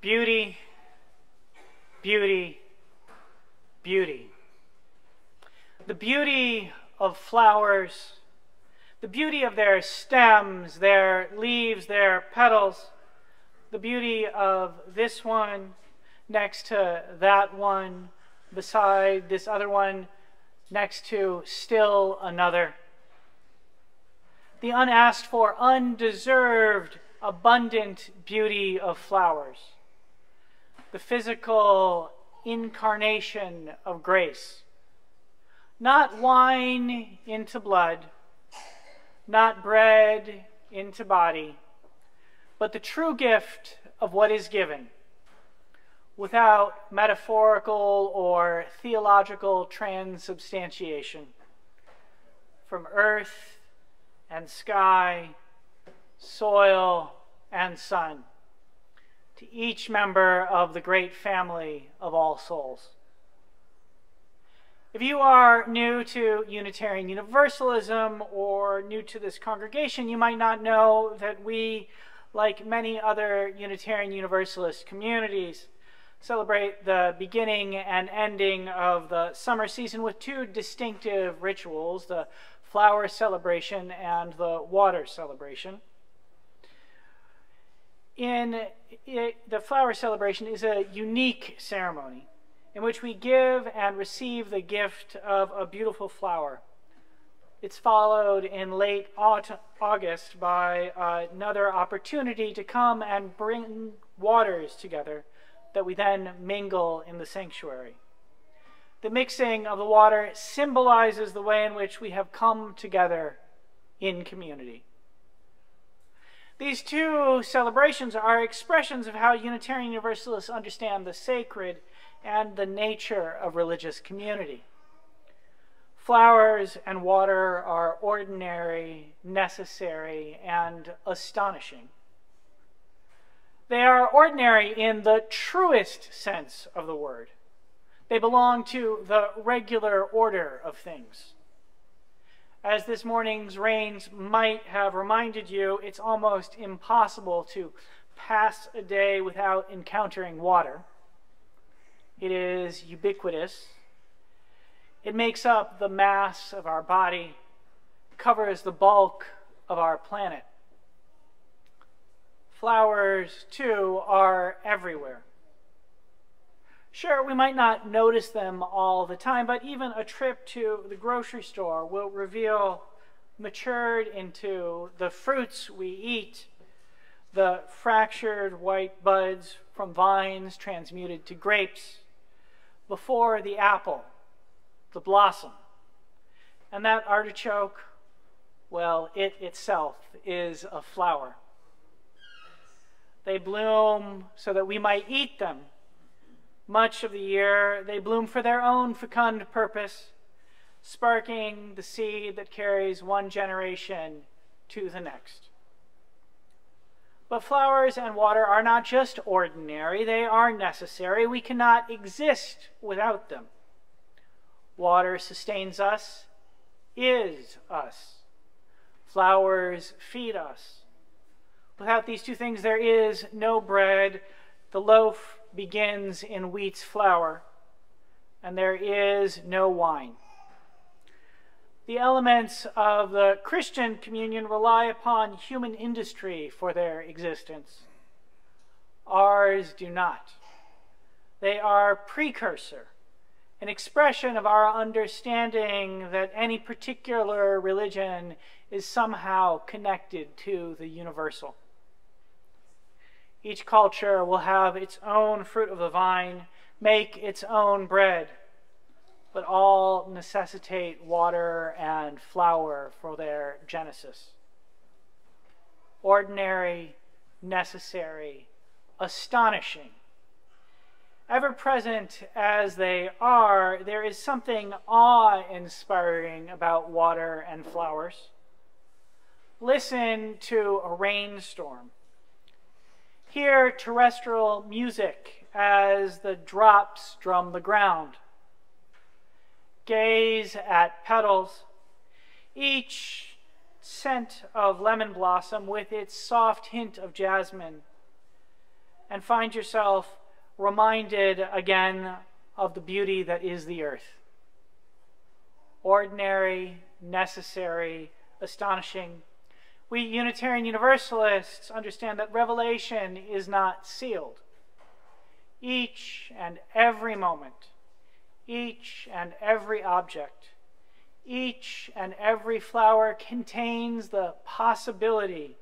Beauty, beauty, beauty. The beauty of flowers, the beauty of their stems, their leaves, their petals, the beauty of this one next to that one, beside this other one, next to still another. The unasked for, undeserved, abundant beauty of flowers. The physical incarnation of grace. Not wine into blood, not bread into body, but the true gift of what is given without metaphorical or theological transubstantiation. From earth and sky, soil and sun, to each member of the great family of all souls. If you are new to Unitarian Universalism or new to this congregation, you might not know that we, like many other Unitarian Universalist communities, celebrate the beginning and ending of the summer season with two distinctive rituals the flower celebration and the water celebration. In it, the flower celebration is a unique ceremony in which we give and receive the gift of a beautiful flower. It's followed in late August by another opportunity to come and bring waters together that we then mingle in the sanctuary. The mixing of the water symbolizes the way in which we have come together in community. These two celebrations are expressions of how Unitarian Universalists understand the sacred and the nature of religious community. Flowers and water are ordinary, necessary, and astonishing. They are ordinary in the truest sense of the word. They belong to the regular order of things. As this morning's rains might have reminded you, it's almost impossible to pass a day without encountering water. It is ubiquitous. It makes up the mass of our body, covers the bulk of our planet. Flowers, too, are everywhere. Sure, we might not notice them all the time, but even a trip to the grocery store will reveal matured into the fruits we eat, the fractured white buds from vines transmuted to grapes, before the apple, the blossom. And that artichoke, well, it itself is a flower. They bloom so that we might eat them. Much of the year, they bloom for their own fecund purpose, sparking the seed that carries one generation to the next. But flowers and water are not just ordinary, they are necessary. We cannot exist without them. Water sustains us, is us. Flowers feed us. Without these two things, there is no bread. The loaf begins in wheat's flour, and there is no wine. The elements of the Christian communion rely upon human industry for their existence. Ours do not. They are precursor, an expression of our understanding that any particular religion is somehow connected to the universal. Each culture will have its own fruit of the vine, make its own bread, but all necessitate water and flour for their genesis. Ordinary, necessary, astonishing. Ever present as they are, there is something awe inspiring about water and flowers. Listen to a rainstorm Hear terrestrial music as the drops drum the ground. Gaze at petals, each scent of lemon blossom with its soft hint of jasmine. and find yourself reminded again of the beauty that is the earth. Ordinary, necessary, astonishing. We Unitarian Universalists understand that revelation is not sealed. Each and every moment, each and every object, each and every flower contains the possibility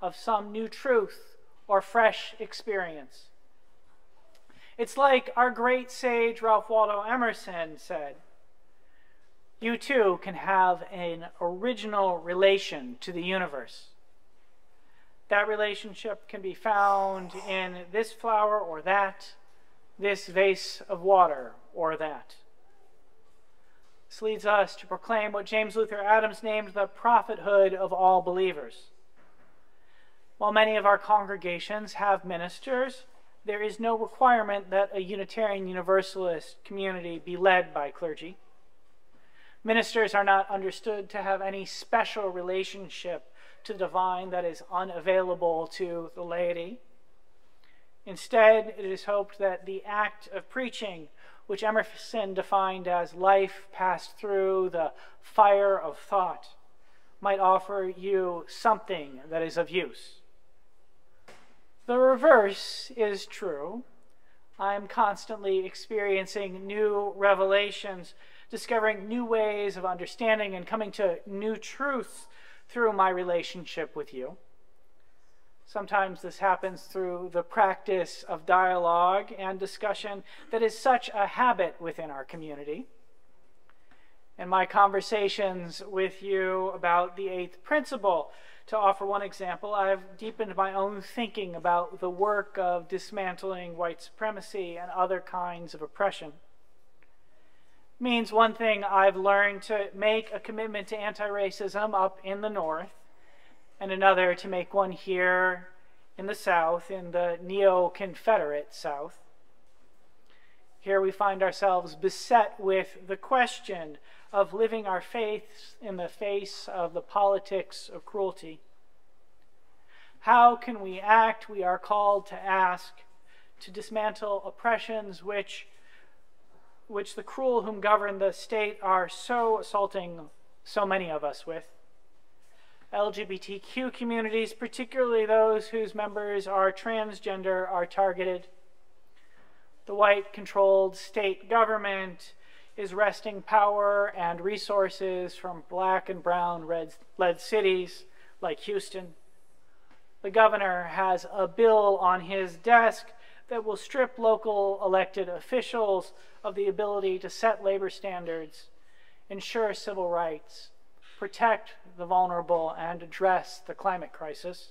of some new truth or fresh experience. It's like our great sage Ralph Waldo Emerson said you too can have an original relation to the universe. That relationship can be found in this flower or that, this vase of water or that. This leads us to proclaim what James Luther Adams named the prophethood of all believers. While many of our congregations have ministers, there is no requirement that a Unitarian Universalist community be led by clergy. Ministers are not understood to have any special relationship to the divine that is unavailable to the laity. Instead, it is hoped that the act of preaching, which Emerson defined as life passed through the fire of thought, might offer you something that is of use. The reverse is true. I am constantly experiencing new revelations discovering new ways of understanding and coming to new truths through my relationship with you. Sometimes this happens through the practice of dialogue and discussion that is such a habit within our community. In my conversations with you about the eighth principle, to offer one example, I've deepened my own thinking about the work of dismantling white supremacy and other kinds of oppression means one thing I've learned to make a commitment to anti racism up in the north, and another to make one here in the south, in the neo Confederate south. Here we find ourselves beset with the question of living our faiths in the face of the politics of cruelty. How can we act? We are called to ask to dismantle oppressions which which the cruel whom govern the state are so assaulting so many of us with. LGBTQ communities, particularly those whose members are transgender, are targeted. The white controlled state government is wresting power and resources from black and brown red, led cities like Houston. The governor has a bill on his desk that will strip local elected officials of the ability to set labor standards, ensure civil rights, protect the vulnerable, and address the climate crisis.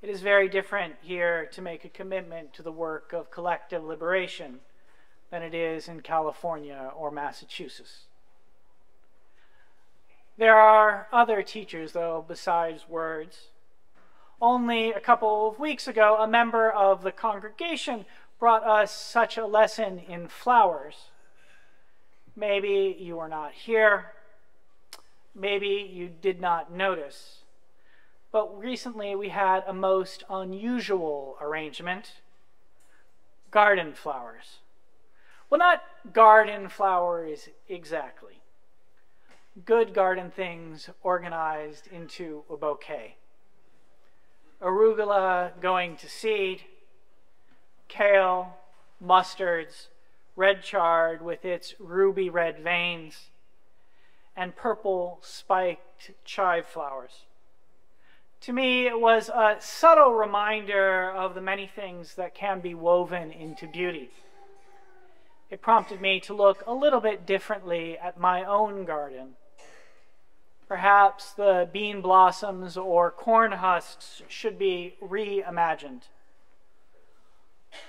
It is very different here to make a commitment to the work of collective liberation than it is in California or Massachusetts. There are other teachers, though, besides words only a couple of weeks ago, a member of the congregation brought us such a lesson in flowers. Maybe you were not here. Maybe you did not notice. But recently we had a most unusual arrangement garden flowers. Well, not garden flowers exactly. Good garden things organized into a bouquet arugula going to seed, kale, mustards, red chard with its ruby red veins, and purple spiked chive flowers. To me, it was a subtle reminder of the many things that can be woven into beauty. It prompted me to look a little bit differently at my own garden Perhaps the bean blossoms or corn husks should be reimagined.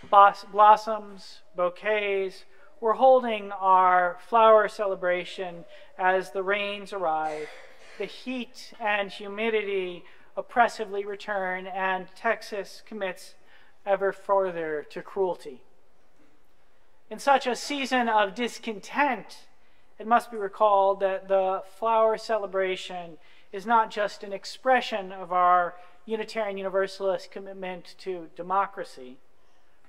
blossoms, bouquets, we're holding our flower celebration as the rains arrive, the heat and humidity oppressively return, and Texas commits ever further to cruelty. In such a season of discontent, it must be recalled that the flower celebration is not just an expression of our Unitarian Universalist commitment to democracy,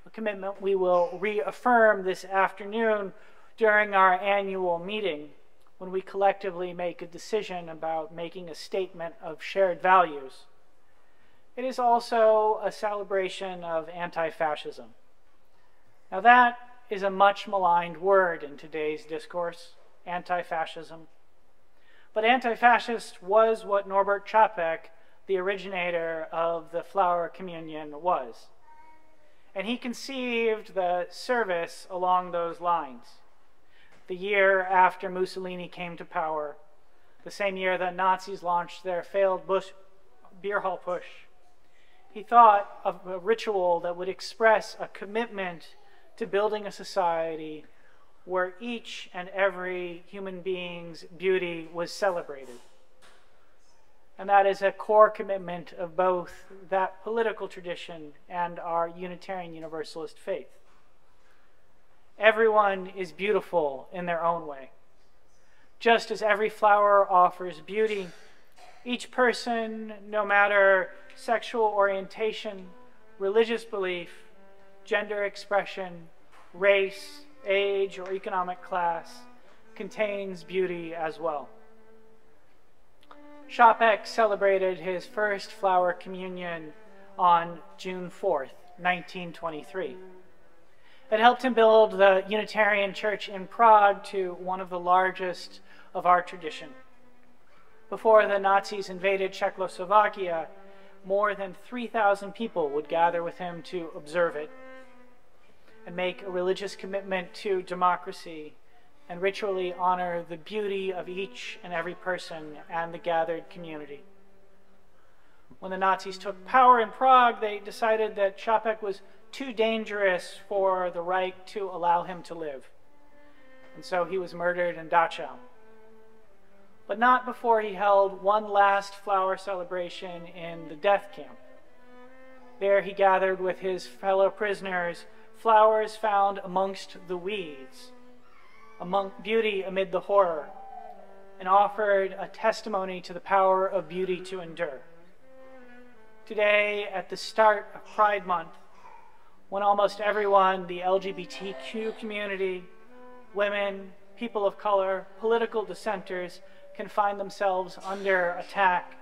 a commitment we will reaffirm this afternoon during our annual meeting when we collectively make a decision about making a statement of shared values. It is also a celebration of anti fascism. Now, that is a much maligned word in today's discourse anti fascism. But anti fascist was what Norbert Čapek, the originator of the flower communion, was. And he conceived the service along those lines. The year after Mussolini came to power, the same year that Nazis launched their failed putsch, beer hall putsch, he thought of a ritual that would express a commitment to building a society where each and every human being's beauty was celebrated. And that is a core commitment of both that political tradition and our Unitarian Universalist faith. Everyone is beautiful in their own way. Just as every flower offers beauty, each person, no matter sexual orientation, religious belief, gender expression, race, age, or economic class, contains beauty as well. Čapek celebrated his first flower communion on June 4th, 1923. It helped him build the Unitarian Church in Prague to one of the largest of our tradition. Before the Nazis invaded Czechoslovakia, more than 3,000 people would gather with him to observe it and make a religious commitment to democracy and ritually honor the beauty of each and every person and the gathered community. When the Nazis took power in Prague, they decided that Čapek was too dangerous for the Reich to allow him to live. And so he was murdered in Dachau. But not before he held one last flower celebration in the death camp. There he gathered with his fellow prisoners flowers found amongst the weeds among beauty amid the horror, and offered a testimony to the power of beauty to endure. Today, at the start of Pride Month, when almost everyone, the LGBTQ community, women, people of color, political dissenters, can find themselves under attack,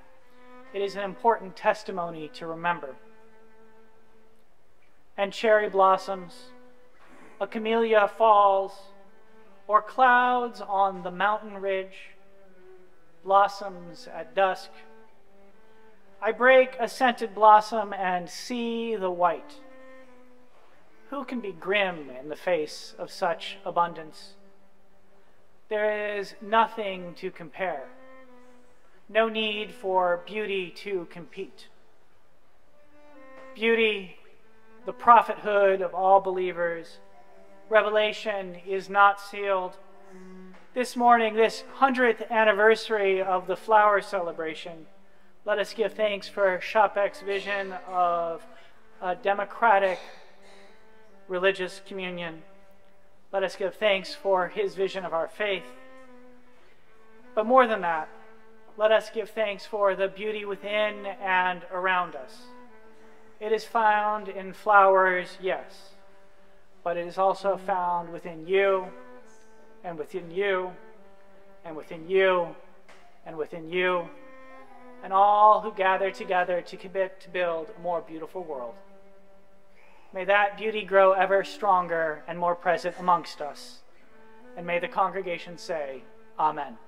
it is an important testimony to remember. And cherry blossoms, a camellia falls, or clouds on the mountain ridge, blossoms at dusk. I break a scented blossom and see the white. Who can be grim in the face of such abundance? There is nothing to compare, no need for beauty to compete. Beauty, the prophethood of all believers, Revelation is not sealed. This morning, this 100th anniversary of the flower celebration, let us give thanks for Čapek's vision of a democratic religious communion. Let us give thanks for his vision of our faith. But more than that, let us give thanks for the beauty within and around us. It is found in flowers, yes but it is also found within you, and within you, and within you, and within you, and all who gather together to commit to build a more beautiful world. May that beauty grow ever stronger and more present amongst us. And may the congregation say, Amen.